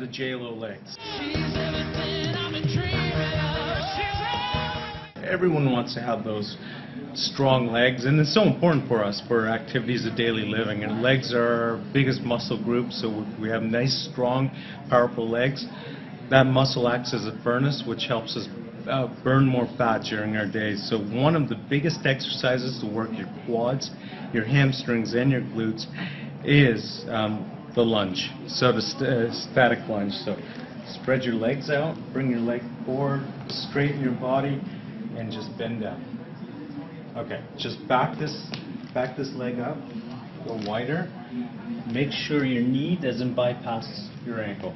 the JLo legs. Everyone wants to have those strong legs, and it's so important for us for activities of daily living. And legs are our biggest muscle group, so we have nice, strong, powerful legs. That muscle acts as a furnace, which helps us uh, burn more fat during our days. So one of the biggest exercises to work your quads, your hamstrings, and your glutes is um, the lunge. So the st- uh, static lunge. So spread your legs out, bring your leg forward, straighten your body, and just bend down. Okay, just back this back this leg up, go wider. Make sure your knee doesn't bypass your ankle.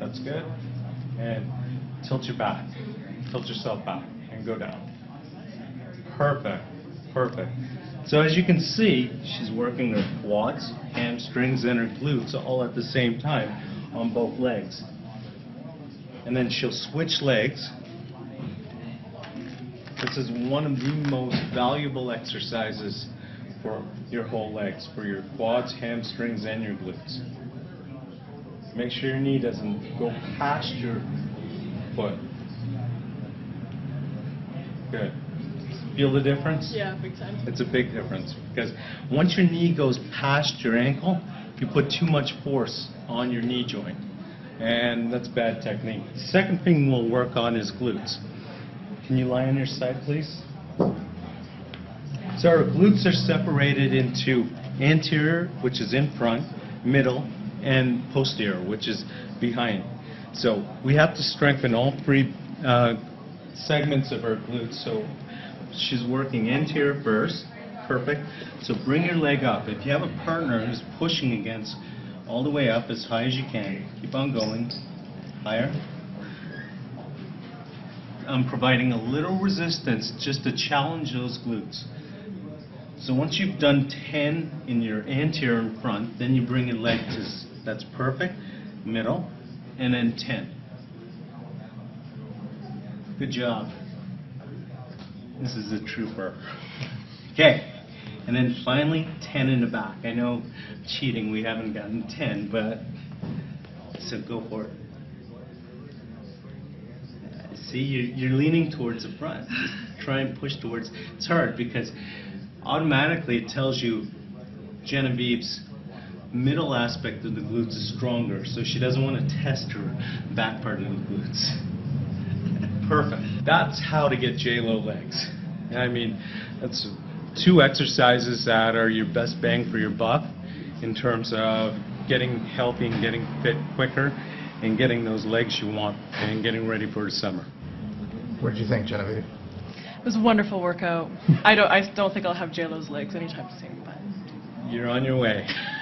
That's good. And tilt your back. Tilt yourself back and go down. Perfect. Perfect. So as you can see, she's working her quads, hamstrings, and her glutes all at the same time on both legs. And then she'll switch legs. This is one of the most valuable exercises for your whole legs, for your quads, hamstrings, and your glutes. Make sure your knee doesn't go past your foot. Good. Feel the difference? Yeah, big time. It's a big difference because once your knee goes past your ankle, you put too much force on your knee joint, and that's bad technique. Second thing we'll work on is glutes. Can you lie on your side, please? So our glutes are separated into anterior, which is in front, middle, and posterior, which is behind. So we have to strengthen all three uh, segments of our glutes. So she's working anterior first, perfect. So bring your leg up. If you have a partner who's pushing against all the way up as high as you can, keep on going, higher. I'm providing a little resistance just to challenge those glutes. So once you've done 10 in your anterior and front, then you bring your leg to, that's perfect, middle, and then 10. Good job. This is a trooper. Okay, and then finally 10 in the back. I know cheating, we haven't gotten 10, but so go for it. See, you're, you're leaning towards the front. Try and push towards. It's hard because automatically it tells you Genevieve's middle aspect of the glutes is stronger, so she doesn't want to test her back part of the glutes. Perfect. That's how to get J-Lo legs. I mean, that's two exercises that are your best bang for your buck in terms of getting healthy and getting fit quicker and getting those legs you want and getting ready for the summer. What did you think, Genevieve? It was a wonderful workout. I don't I don't think I'll have JLo's legs anytime soon, but You're on your way.